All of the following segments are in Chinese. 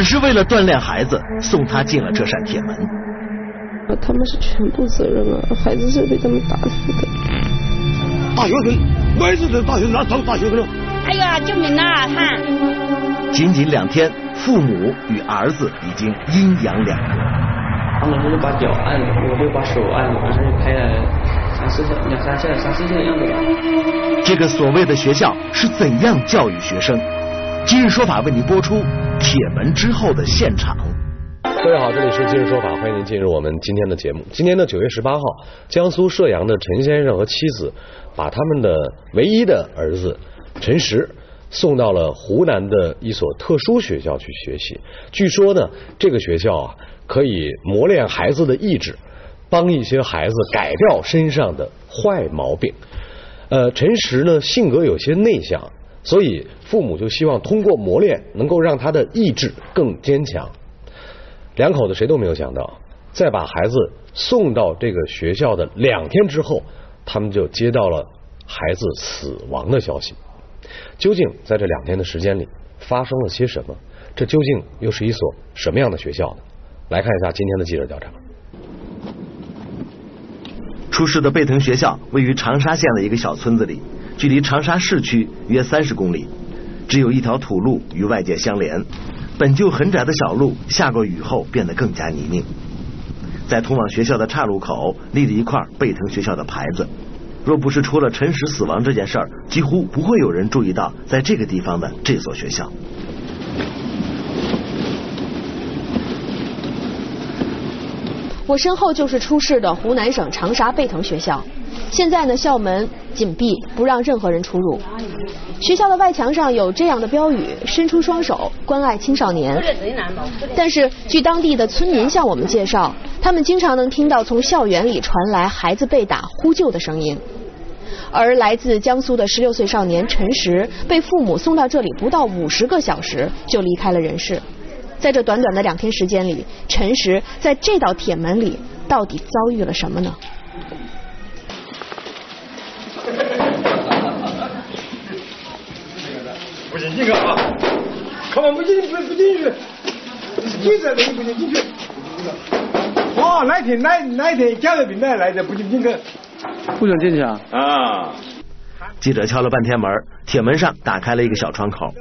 只是为了锻炼孩子，送他进了这扇铁门。他们是全部责任啊，孩子是被他们打死的。大学生，每次都大学生，哪找大学生？哎呀，救命啊！喊！仅仅两天，父母与儿子已经阴阳两隔。他们就是把脚按，我就把手按，马上就拍了三四下，两三下、三四下的样子吧。这个所谓的学校是怎样教育学生？今日说法为您播出《铁门之后的现场》。各位好，这里是今日说法，欢迎您进入我们今天的节目。今年的九月十八号，江苏射阳的陈先生和妻子把他们的唯一的儿子陈实送到了湖南的一所特殊学校去学习。据说呢，这个学校啊可以磨练孩子的意志，帮一些孩子改掉身上的坏毛病。呃，陈实呢性格有些内向，所以父母就希望通过磨练能够让他的意志更坚强。两口子谁都没有想到，在把孩子送到这个学校的两天之后，他们就接到了孩子死亡的消息。究竟在这两天的时间里发生了些什么？这究竟又是一所什么样的学校呢？来看一下今天的记者调查。出事的贝腾学校位于长沙县的一个小村子里，距离长沙市区约三十公里，只有一条土路与外界相连。本就很窄的小路，下过雨后变得更加泥泞。在通往学校的岔路口立了一块贝腾学校的牌子。若不是出了陈实死亡这件事儿，几乎不会有人注意到在这个地方的这所学校。我身后就是出事的湖南省长沙贝腾学校，现在呢校门紧闭，不让任何人出入。学校的外墙上有这样的标语：“伸出双手，关爱青少年。”但是据当地的村民向我们介绍，他们经常能听到从校园里传来孩子被打呼救的声音。而来自江苏的十六岁少年陈实被父母送到这里不到五十个小时就离开了人世。在这短短的两天时间里，陈实在这道铁门里到底遭遇了什么呢？进去啊！看门不进不不进去，进在这里不行进去。哦，那天那那天加了病来来的不进进去，不准进去啊！啊！记者敲了半天门，铁门上打开了一个小窗口。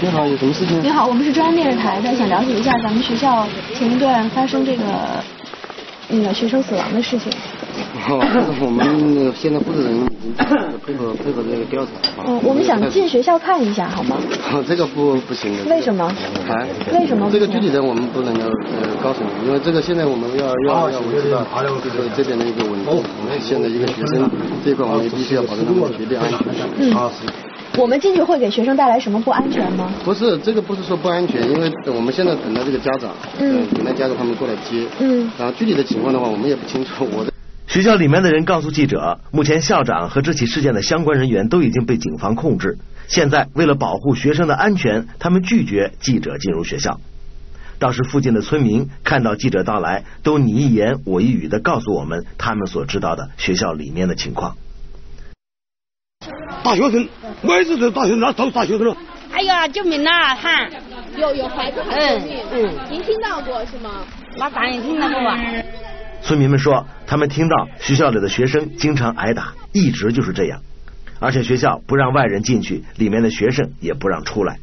你好，有什么事情？你好，我们是中央电视台的，想了解一下咱们学校前一段发生这个那个学生死亡的事情。哦，我们现在负责人已经配合配合这个调查。嗯，我们想进学校看一下，好吗？哦，这个不不行的。为什么？啊？为什么？这个具体的我们不能够呃告诉你，因为这个现在我们要要要知道这个这边的一个稳定。我们现在一个学生这一块，我们也必须要保证他们的绝对安全。嗯。我们进去会给学生带来什么不安全吗？不是，这个不是说不安全，因为我们现在等待这个家长，嗯，等待家长他们过来接，嗯，然后具体的情况的话，我们也不清楚。我的学校里面的人告诉记者，目前校长和这起事件的相关人员都已经被警方控制。现在为了保护学生的安全，他们拒绝记者进入学校。倒是附近的村民看到记者到来，都你一言我一语的告诉我们他们所知道的学校里面的情况。大学生，每次都大学生，哪找大学生了？哎呀，救命呐！哈！有有孩子喊救命，嗯，您听到过是吗？那当然听到过啊。村民们说，他们听到学校里的学生经常挨打，一直就是这样，而且学校不让外人进去，里面的学生也不让出来。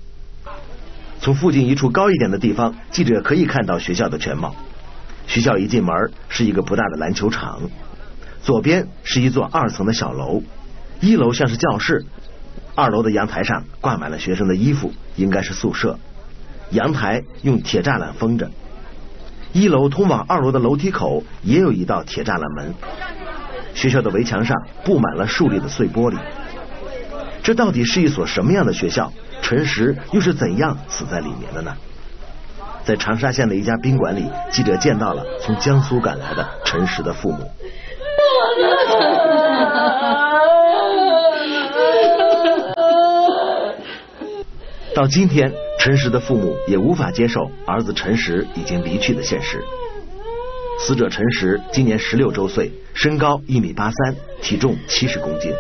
从附近一处高一点的地方，记者可以看到学校的全貌。学校一进门是一个不大的篮球场，左边是一座二层的小楼。一楼像是教室，二楼的阳台上挂满了学生的衣服，应该是宿舍。阳台用铁栅栏封着。一楼通往二楼的楼梯口也有一道铁栅栏门。学校的围墙上布满了竖立的碎玻璃。这到底是一所什么样的学校？陈实又是怎样死在里面的呢？在长沙县的一家宾馆里，记者见到了从江苏赶来的陈实的父母。到今天，陈实的父母也无法接受儿子陈实已经离去的现实。死者陈实今年十六周岁，身高一米八三，体重七十公斤。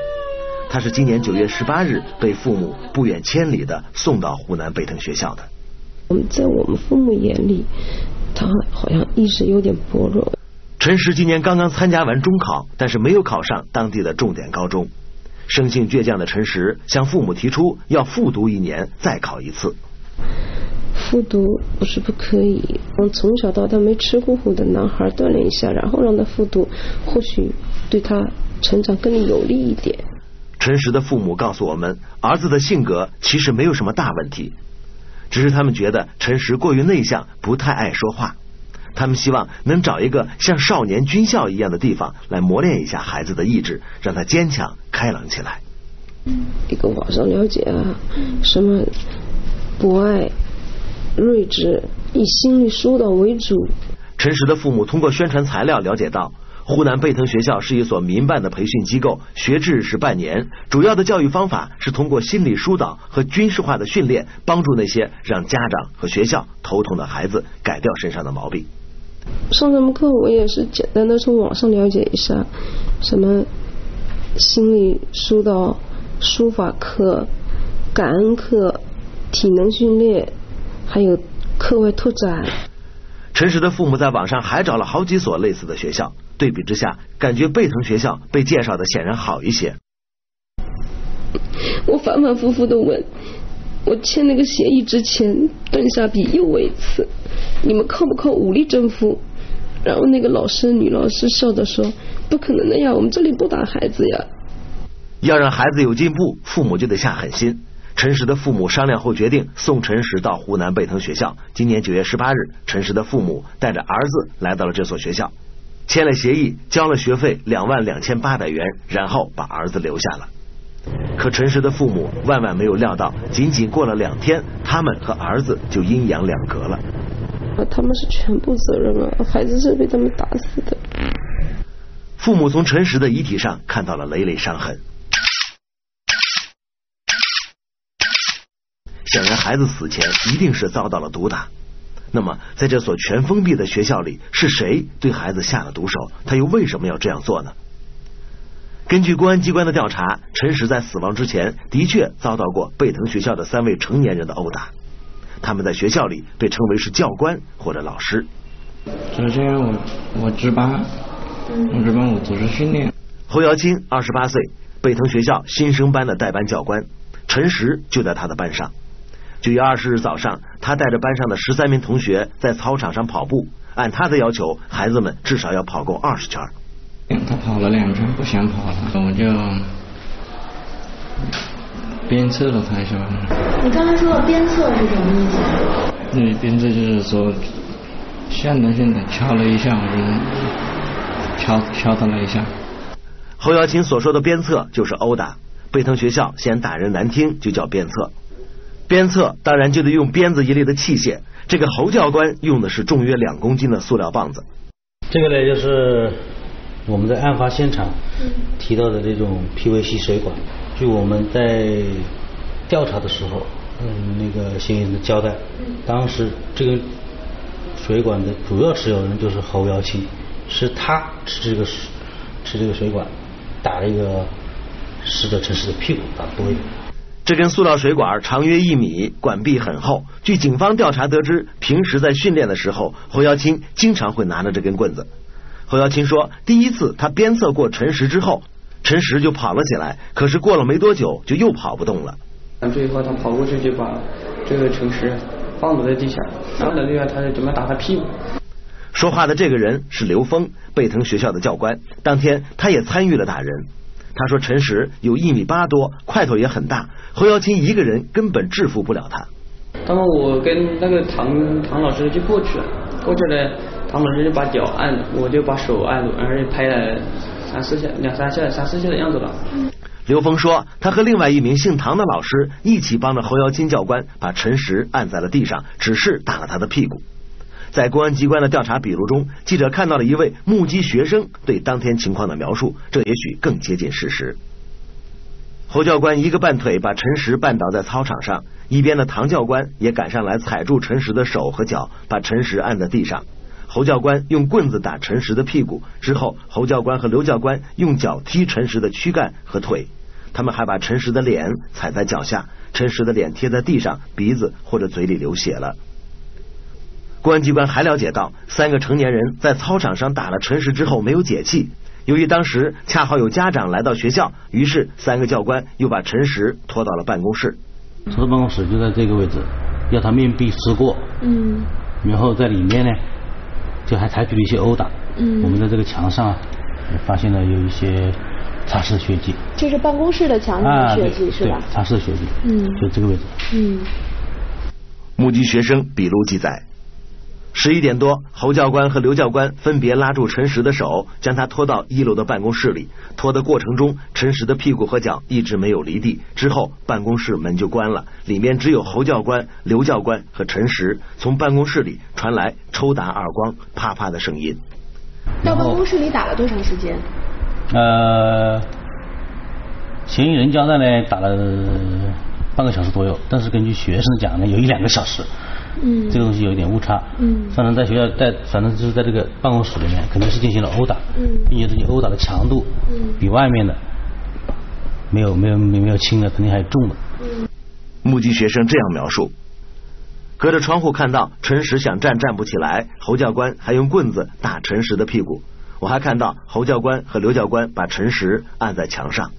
他是今年九月十八日被父母不远千里的送到湖南贝腾学校的。我们在我们父母眼里，他好像意识有点薄弱。陈实今年刚刚参加完中考，但是没有考上当地的重点高中。生性倔强的陈实向父母提出要复读一年，再考一次。复读不是不可以，让从小到大没吃过苦的男孩锻炼一下，然后让他复读，或许对他成长更有利一点。陈实的父母告诉我们，儿子的性格其实没有什么大问题，只是他们觉得陈实过于内向，不太爱说话。他们希望能找一个像少年军校一样的地方来磨练一下孩子的意志，让他坚强开朗起来。一个网上了解啊，什么博爱、睿智，以心理疏导为主。陈实的父母通过宣传材料了解到，湖南贝腾学校是一所民办的培训机构，学制是半年，主要的教育方法是通过心理疏导和军事化的训练，帮助那些让家长和学校头疼的孩子改掉身上的毛病。上这门课，我也是简单的从网上了解一下，什么心理疏导、书法课、感恩课、体能训练，还有课外拓展。陈实的父母在网上还找了好几所类似的学校，对比之下，感觉贝腾学校被介绍的显然好一些。我反反复复的问。我签那个协议之前，蹲下笔又问一次，你们靠不靠武力征服？然后那个老师女老师笑着说，不可能的呀，我们这里不打孩子呀。要让孩子有进步，父母就得下狠心。陈实的父母商量后决定送陈实到湖南贝腾学校。今年九月十八日，陈实的父母带着儿子来到了这所学校，签了协议，交了学费两万两千八百元，然后把儿子留下了。可陈实的父母万万没有料到，仅仅过了两天，他们和儿子就阴阳两隔了。他们是全部责任啊，孩子是被他们打死的。父母从陈实的遗体上看到了累累伤痕，显然孩子死前一定是遭到了毒打。那么，在这所全封闭的学校里，是谁对孩子下了毒手？他又为什么要这样做呢？根据公安机关的调查，陈实在死亡之前的确遭到过贝腾学校的三位成年人的殴打，他们在学校里被称为是教官或者老师。首先我我值班，我值班我组织训练。侯瑶青二十八岁，贝腾学校新生班的代班教官，陈实就在他的班上。九月二十日早上，他带着班上的十三名同学在操场上跑步，按他的要求，孩子们至少要跑够二十圈。他跑了两圈，不想跑了，我就鞭策了他一下。你刚才说的鞭策是什么意思？那鞭策就是说，现在现在敲了一下，我就敲敲他了一下。侯瑶琴所说的鞭策就是殴打。贝腾学校嫌打人难听，就叫鞭策。鞭策当然就得用鞭子一类的器械。这个侯教官用的是重约两公斤的塑料棒子。这个呢，就是。我们在案发现场提到的这种 PVC 水管，据我们在调查的时候，嗯，那个嫌疑人的交代，当时这个水管的主要持有人就是侯耀清，是他持这个持这个水管打了一个死者陈氏的屁股，打的多一点。这根塑料水管长约一米，管壁很厚。据警方调查得知，平时在训练的时候，侯耀清经常会拿着这根棍子。侯耀清说：“第一次他鞭策过陈实之后，陈实就跑了起来。可是过了没多久，就又跑不动了。最后他跑过去就把这个陈实放倒在地下，然后呢，他就准备打他屁股。”说话的这个人是刘峰，贝腾学校的教官。当天他也参与了打人。他说：“陈实有一米八多，块头也很大，侯耀清一个人根本制服不了他。”那么我跟那个唐唐老师就过去了，过去了。唐老师就把脚按，我就把手按住，然后就拍了三四下，两三下，三四下的样子吧。刘峰说，他和另外一名姓唐的老师一起帮着侯耀金教官把陈实按在了地上，只是打了他的屁股。在公安机关的调查笔录中，记者看到了一位目击学生对当天情况的描述，这也许更接近事实。侯教官一个半腿把陈实绊倒在操场上，一边的唐教官也赶上来踩住陈实的手和脚，把陈实按在地上。侯教官用棍子打陈实的屁股，之后侯教官和刘教官用脚踢陈实的躯干和腿，他们还把陈实的脸踩在脚下，陈实的脸贴在地上，鼻子或者嘴里流血了。公安机关还了解到，三个成年人在操场上打了陈实之后没有解气。由于当时恰好有家长来到学校，于是三个教官又把陈实拖到了办公室。他的办公室就在这个位置，要他面壁思过。嗯。然后在里面呢，就还采取了一些殴打。嗯。我们在这个墙上发现了有一些擦拭血迹。这是办公室的墙上的血迹是吧？擦拭血迹。嗯。就这个位置。嗯。目击学生笔录记载。十一点多，侯教官和刘教官分别拉住陈实的手，将他拖到一楼的办公室里。拖的过程中，陈实的屁股和脚一直没有离地。之后，办公室门就关了，里面只有侯教官、刘教官和陈实。从办公室里传来抽打耳光、啪啪的声音。到办公室里打了多长时间？呃，嫌疑人交代呢，打了半个小时左右，但是根据学生讲呢，有一两个小时。嗯，这个东西有一点误差。嗯，反正在学校，在反正就是在这个办公室里面，肯定是进行了殴打。嗯，并且这些殴打的强度，嗯，比外面的没有没有没没有轻的，肯定还有重的。嗯，目击学生这样描述：隔着窗户看到陈实想站站不起来，侯教官还用棍子打陈实的屁股。我还看到侯教官和刘教官把陈实按在墙上。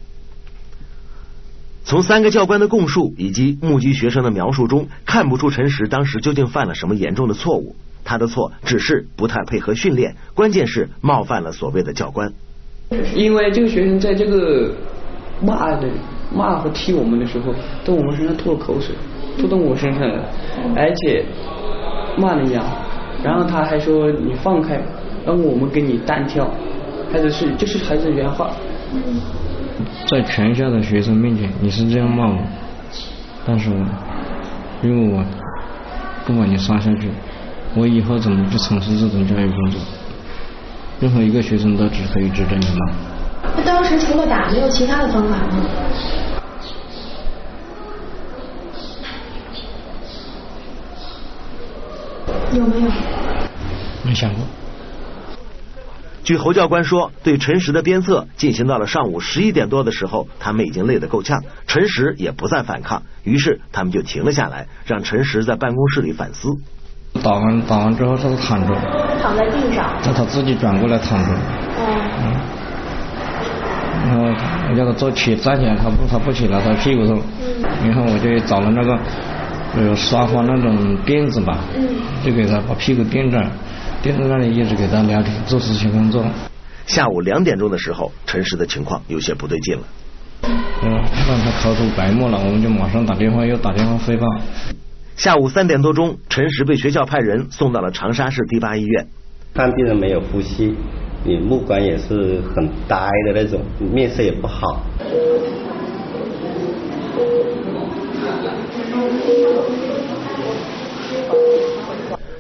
从三个教官的供述以及目击学生的描述中，看不出陈实当时究竟犯了什么严重的错误。他的错只是不太配合训练，关键是冒犯了所谓的教官。因为这个学生在这个骂的骂和踢我们的时候，在我们身上吐了口水，吐到我身上了，而且骂人家，然后他还说你放开，让我们跟你单挑，孩子是就是孩子的原话。在全校的学生面前，你是这样骂我，但是我因为我不把你杀下去，我以后怎么去从事这种教育工作？任何一个学生都只可以指着你骂。那当时除了打，没有其他的方法吗？有没有？没想过。据侯教官说，对陈实的鞭策进行到了上午十一点多的时候，他们已经累得够呛，陈实也不再反抗，于是他们就停了下来，让陈实在办公室里反思。打完打完之后，他就躺着，躺在地上，那他自己转过来躺着。嗯。然后我叫他坐起站起来，他不他不起来，他屁股痛。嗯。然后我就找了那个呃沙发那种垫子吧，嗯，就给他把屁股垫着。在那里一直给他聊天，做事情工作。下午两点钟的时候，陈实的情况有些不对劲了。嗯，让他口吐白沫了，我们就马上打电话，又打电话汇报。下午三点多钟，陈实被学校派人送到了长沙市第八医院。看病人没有呼吸，你目光也是很呆的那种，面色也不好。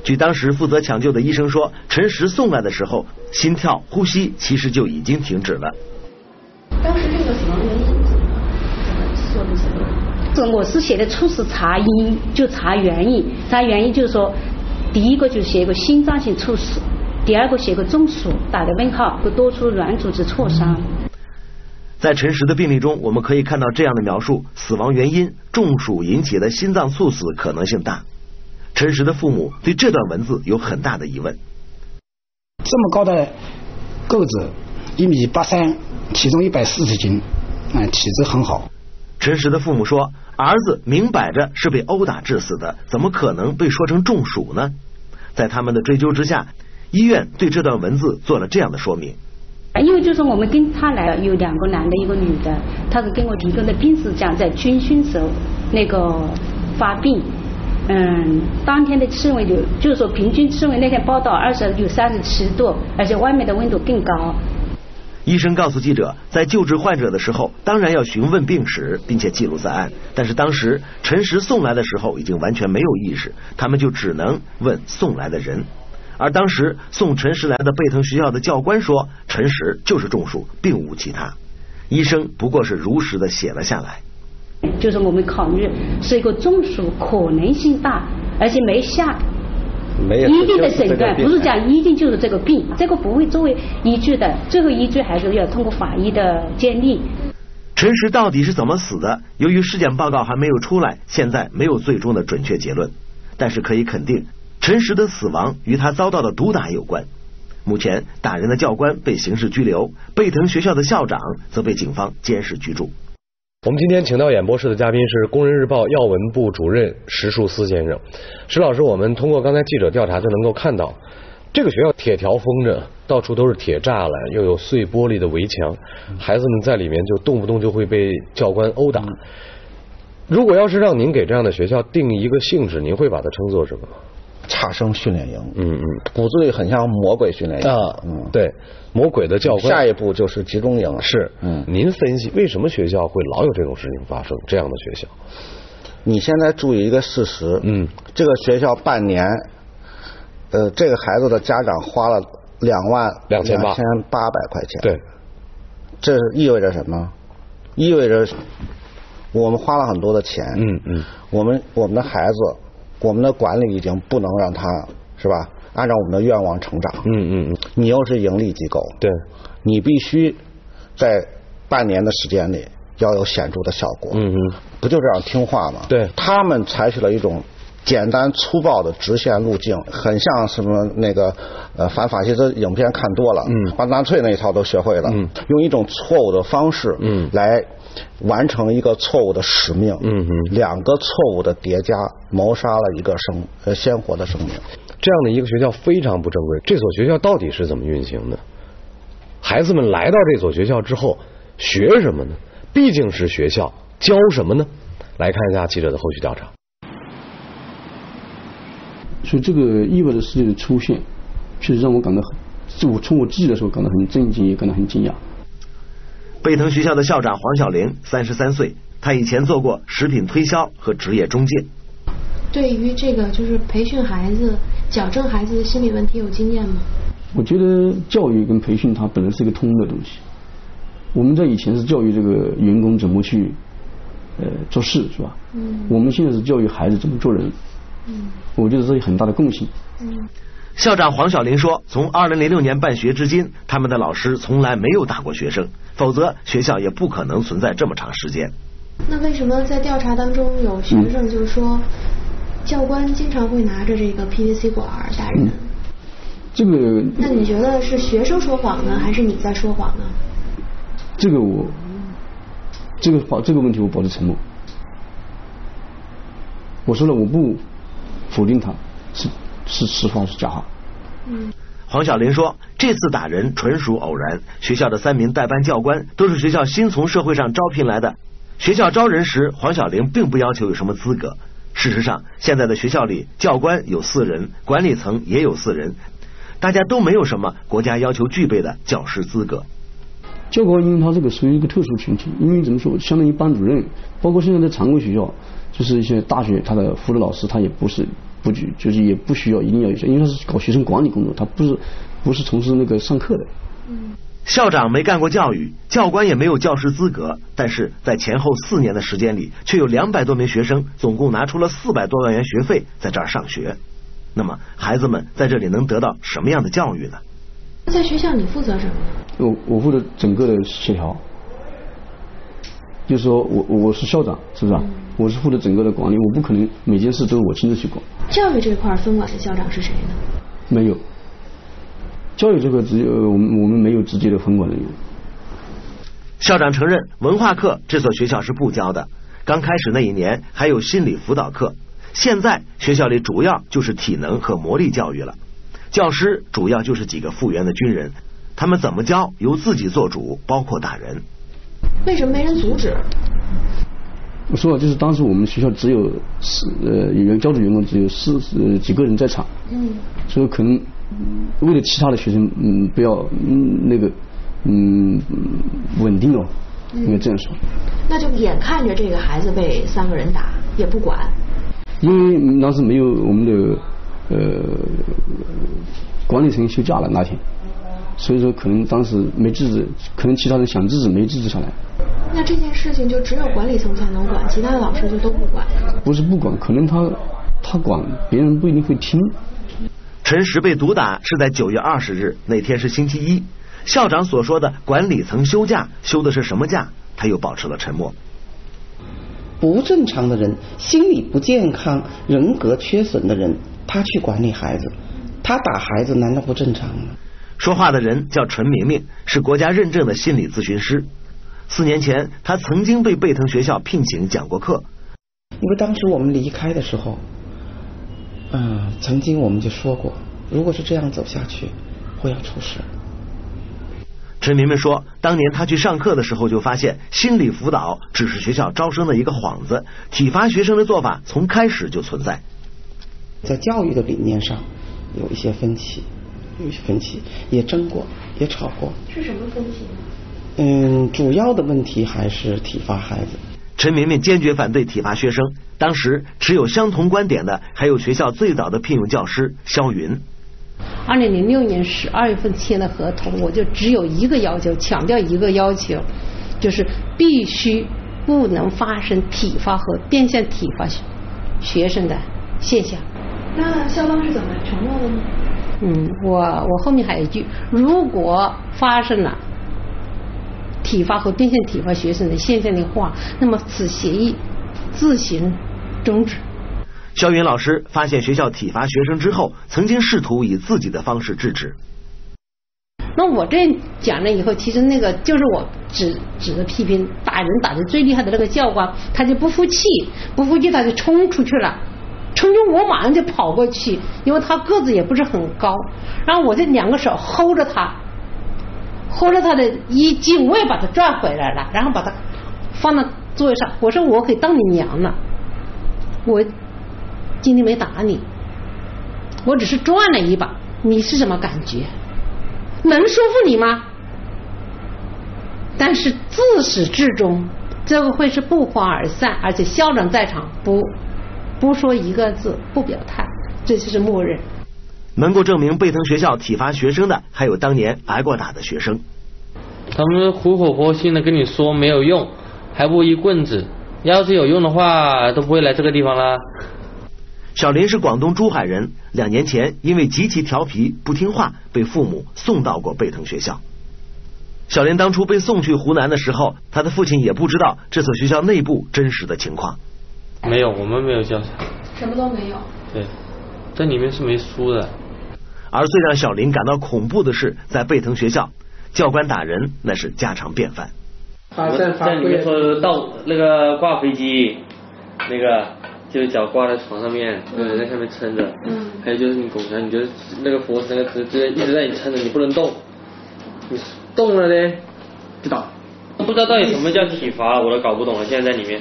据当时负责抢救的医生说，陈实送来的时候，心跳、呼吸其实就已经停止了。当时这个死亡原因说不清楚。这我是写的初始查因，就查原因。查原因就是说，第一个就写一个心脏性猝死，第二个写个中暑，打个问号，和多处软组织挫伤。在陈实的病例中，我们可以看到这样的描述：死亡原因中暑引起的心脏猝死可能性大。陈实的父母对这段文字有很大的疑问。这么高的个子，一米八三，体重一百四十斤，嗯，体质很好。陈实的父母说，儿子明摆着是被殴打致死的，怎么可能被说成中暑呢？在他们的追究之下，医院对这段文字做了这样的说明。因为就是我们跟他来了，有两个男的，一个女的，他是跟我提供的病史讲在军训时候那个发病。嗯，当天的气温就就是说平均气温那天报道二十有三十七度，而且外面的温度更高。医生告诉记者，在救治患者的时候，当然要询问病史，并且记录在案。但是当时陈实送来的时候已经完全没有意识，他们就只能问送来的人。而当时送陈实来的贝腾学校的教官说，陈实就是中暑，并无其他。医生不过是如实的写了下来。就是我们考虑是一个中暑可能性大，而且没下没有一定的诊断，不是讲一定就是这个病，这个不会作为依据的，最后依据还是要通过法医的鉴定。陈实到底是怎么死的？由于尸检报告还没有出来，现在没有最终的准确结论。但是可以肯定，陈实的死亡与他遭到的毒打有关。目前，打人的教官被刑事拘留，贝腾学校的校长则被警方监视居住。我们今天请到演播室的嘉宾是《工人日报》要闻部主任石树思先生。石老师，我们通过刚才记者调查就能够看到，这个学校铁条封着，到处都是铁栅栏，又有碎玻璃的围墙，孩子们在里面就动不动就会被教官殴打。如果要是让您给这样的学校定一个性质，您会把它称作什么？差生训练营，嗯嗯，骨子里很像魔鬼训练营。啊，嗯，对，魔鬼的教官，下一步就是集中营。了。是，嗯，您分析为什么学校会老有这种事情发生？这样的学校，你现在注意一个事实，嗯，这个学校半年，呃，这个孩子的家长花了两万两千八。千八百块钱，对，这意味着什么？意味着我们花了很多的钱，嗯嗯，我们我们的孩子，我们的管理已经不能让它是吧？按照我们的愿望成长，嗯嗯嗯，你又是盈利机构，对，你必须在半年的时间里要有显著的效果，嗯嗯，不就这样听话吗？对，他们采取了一种简单粗暴的直线路径，很像什么那个呃反法西斯影片看多了，嗯，把纳粹那一套都学会了，嗯，用一种错误的方式，嗯，来完成一个错误的使命，嗯嗯，两个错误的叠加，谋杀了一个生呃鲜活的生命。这样的一个学校非常不正规。这所学校到底是怎么运行的？孩子们来到这所学校之后学什么呢？毕竟是学校，教什么呢？来看一下记者的后续调查。所以这个意外的事件的出现，确实让我感到很，就我从我自己的时候感到很震惊，也感到很惊讶。贝腾学校的校长黄晓玲，三十三岁，他以前做过食品推销和职业中介。对于这个就是培训孩子、矫正孩子的心理问题有经验吗？我觉得教育跟培训它本来是一个通的东西。我们在以前是教育这个员工怎么去呃做事，是吧？嗯。我们现在是教育孩子怎么做人。嗯。我觉得这有很大的共性。嗯。校长黄晓林说：“从二零零六年办学至今，他们的老师从来没有打过学生，否则学校也不可能存在这么长时间。”那为什么在调查当中有学生就是说，教官经常会拿着这个 PVC 管打人？嗯、这个。那你觉得是学生说谎呢，还是你在说谎呢？这个我，这个保这个问题我保持沉默。我说了，我不否定他是是实话是假话。嗯。黄晓玲说：“这次打人纯属偶然，学校的三名代班教官都是学校新从社会上招聘来的。学校招人时，黄晓玲并不要求有什么资格。事实上，现在的学校里教官有四人，管理层也有四人，大家都没有什么国家要求具备的教师资格。教官因为他这个属于一个特殊群体，因为怎么说，相当于班主任，包括现在的常规学校，就是一些大学，他的辅导老师他也不是。”不局就是也不需要一定要有，因为他是搞学生管理工作，他不是不是从事那个上课的。嗯。校长没干过教育，教官也没有教师资格，但是在前后四年的时间里，却有两百多名学生，总共拿出了四百多万元学费在这儿上学。那么孩子们在这里能得到什么样的教育呢？在学校你负责什么？我我负责整个的协调，就是说我我是校长，是不是？我是负责整个的管理，我不可能每件事都是我亲自去管。教育这块分管的校长是谁呢？没有，教育这个只有我们我们没有直接的分管人员。校长承认，文化课这所学校是不教的。刚开始那一年还有心理辅导课，现在学校里主要就是体能和魔力教育了。教师主要就是几个复员的军人，他们怎么教由自己做主，包括打人。为什么没人阻止？我说了，就是当时我们学校只有四呃员教职员工只有四呃几个人在场，嗯，所以可能为了其他的学生嗯不要嗯那个嗯稳定哦，应该这样说。那就眼看着这个孩子被三个人打也不管。因为当时没有我们的呃管理层休假了那天，所以说可能当时没制止，可能其他人想制止没制止下来。那这件事情就只有管理层才能管，其他的老师就都不管。不是不管，可能他他管，别人不一定会听。陈实被毒打是在九月二十日，那天是星期一。校长所说的管理层休假，休的是什么假？他又保持了沉默。不正常的人，心理不健康、人格缺损的人，他去管理孩子，他打孩子难道不正常吗？说话的人叫陈明明，是国家认证的心理咨询师。四年前，他曾经被贝腾学校聘请讲过课。因为当时我们离开的时候，嗯，曾经我们就说过，如果是这样走下去，会要出事。陈明明说，当年他去上课的时候就发现，心理辅导只是学校招生的一个幌子，体罚学生的做法从开始就存在。在教育的理念上有一些分歧，分歧，也争过，也吵过。是什么分歧呢？嗯，主要的问题还是体罚孩子。陈明明坚决反对体罚学生。当时持有相同观点的还有学校最早的聘用教师肖云。二零零六年十二月份签的合同，我就只有一个要求，强调一个要求，就是必须不能发生体罚和变相体罚学生的现象。那校方是怎么承诺的呢？嗯，我我后面还有一句，如果发生了。体罚和变相体罚学生的现象的话，那么此协议自行终止。肖云老师发现学校体罚学生之后，曾经试图以自己的方式制止。那我这讲了以后，其实那个就是我指指的批评打人打的最厉害的那个教官，他就不服气，不服气他就冲出去了，冲出我马上就跑过去，因为他个子也不是很高，然后我这两个手 hold 着他。拖着他的衣襟，我也把他拽回来了，然后把他放到座位上。我说我可以当你娘了，我今天没打你，我只是转了一把，你是什么感觉？能说服你吗？但是自始至终，这个会是不欢而散，而且校长在场，不不说一个字，不表态，这就是默认。能够证明贝腾学校体罚学生的，还有当年挨过打的学生。他们苦口婆心的跟你说没有用，还不一棍子。要是有用的话，都不会来这个地方了。小林是广东珠海人，两年前因为极其调皮不听话，被父母送到过贝腾学校。小林当初被送去湖南的时候，他的父亲也不知道这所学校内部真实的情况。没有，我们没有教材。什么都没有。对，这里面是没书的。而最让小林感到恐怖的是，在贝腾学校，教官打人那是家常便饭。在在里面说到那个挂飞机，那个就是脚挂在床上面，有人在下面撑着。嗯。还有就是你拱墙，你就那个扶手那个直直一直在你撑着，你不能动。你动了呢，就打。不知道到底什么叫体罚，我都搞不懂了。现在在里面，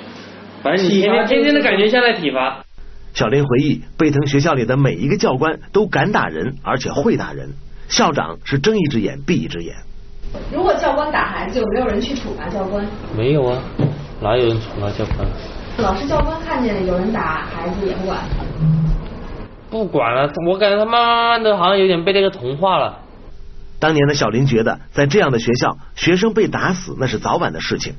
反正你天天天天的感觉像在体罚。小林回忆，贝腾学校里的每一个教官都敢打人，而且会打人。校长是睁一只眼闭一只眼。如果教官打孩子，有没有人去处罚教官？没有啊，哪有人处罚教官？老师教官看见有人打孩子也不管。不管了，我感觉他慢慢的好像有点被这个同化了。当年的小林觉得，在这样的学校，学生被打死那是早晚的事情。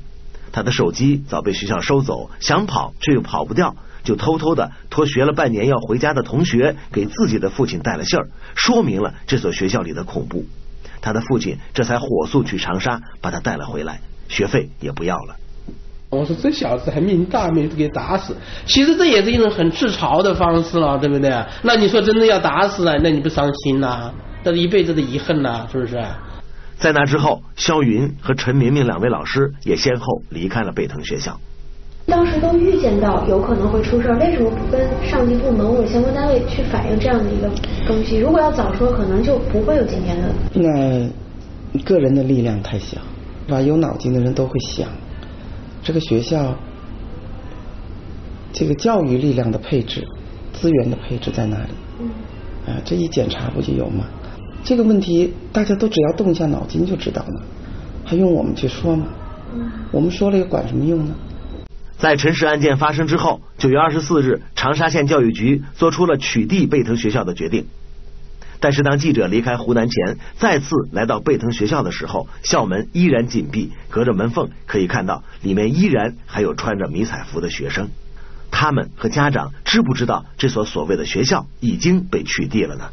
他的手机早被学校收走，想跑却又跑不掉。就偷偷的托学了半年要回家的同学给自己的父亲带了信儿，说明了这所学校里的恐怖。他的父亲这才火速去长沙把他带了回来，学费也不要了。我说这小子还命大，没给打死。其实这也是一种很自嘲的方式了，对不对？那你说真的要打死了，那你不伤心呐？这是一辈子的遗恨呐，是不是？在那之后，肖云和陈明明两位老师也先后离开了贝腾学校。当时都预见到有可能会出事，为什么不跟上级部门或者相关单位去反映这样的一个东西？如果要早说，可能就不会有今天的。那个人的力量太小，是吧？有脑筋的人都会想，这个学校这个教育力量的配置、资源的配置在哪里？嗯。啊，这一检查不就有吗？这个问题大家都只要动一下脑筋就知道了，还用我们去说吗？我们说了又管什么用呢？在陈氏案件发生之后，九月二十四日，长沙县教育局做出了取缔贝腾学校的决定。但是，当记者离开湖南前，再次来到贝腾学校的时候，校门依然紧闭，隔着门缝可以看到里面依然还有穿着迷彩服的学生。他们和家长知不知道这所所谓的学校已经被取缔了呢？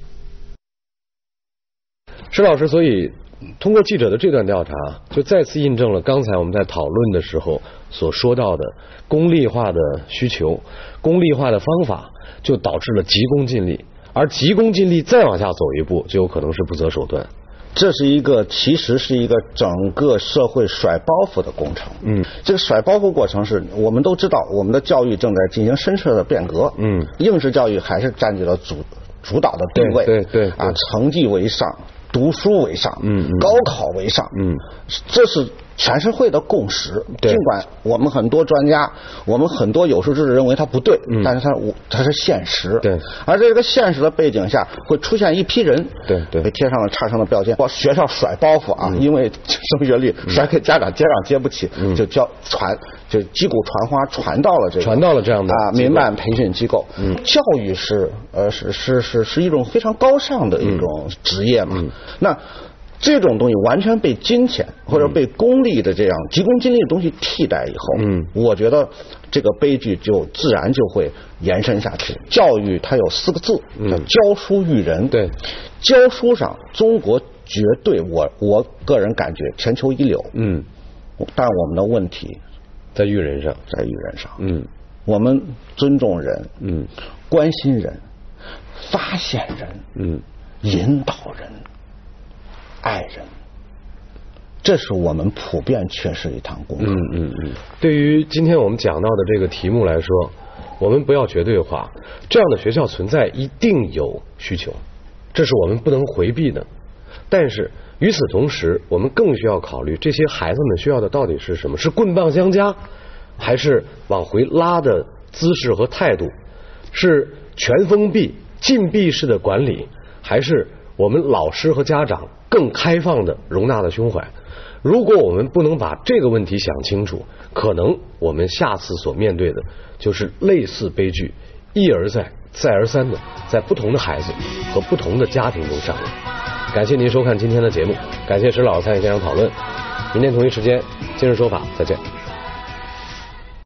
石老师，所以。通过记者的这段调查，就再次印证了刚才我们在讨论的时候所说到的功利化的需求、功利化的方法，就导致了急功近利，而急功近利再往下走一步，就有可能是不择手段。这是一个其实是一个整个社会甩包袱的工程。嗯，这个甩包袱过程是我们都知道，我们的教育正在进行深刻的变革。嗯，应试教育还是占据了主主导的地位。对对啊，成绩为上，读书为上，嗯，高考为上。嗯，这是。全社会的共识，尽管我们很多专家，我们很多有识之士认为它不对，但是它它是现实。对，而在这个现实的背景下，会出现一批人，对对，被贴上了差生的标签，往学校甩包袱啊，因为升学率甩给家长，家长接不起，就交传就击鼓传花传到了这个传到了这样的啊民办培训机构。嗯，教育是呃是是是是一种非常高尚的一种职业嘛，那。这种东西完全被金钱或者被功利的这样急功近利的东西替代以后，嗯，我觉得这个悲剧就自然就会延伸下去。教育它有四个字，叫教书育人。对，教书上中国绝对，我我个人感觉全球一流。嗯，但我们的问题在育人上，在育人上。嗯，我们尊重人，嗯，关心人，发现人，嗯，引导人。爱人，这是我们普遍缺失一堂功课。嗯嗯嗯。对于今天我们讲到的这个题目来说，我们不要绝对化，这样的学校存在一定有需求，这是我们不能回避的。但是与此同时，我们更需要考虑这些孩子们需要的到底是什么？是棍棒相加，还是往回拉的姿势和态度？是全封闭、禁闭式的管理，还是我们老师和家长？更开放的、容纳的胸怀。如果我们不能把这个问题想清楚，可能我们下次所面对的就是类似悲剧，一而再、再而三的在不同的孩子和不同的家庭中上演。感谢您收看今天的节目，感谢石老参与现场讨论。明天同一时间，今日说法，再见。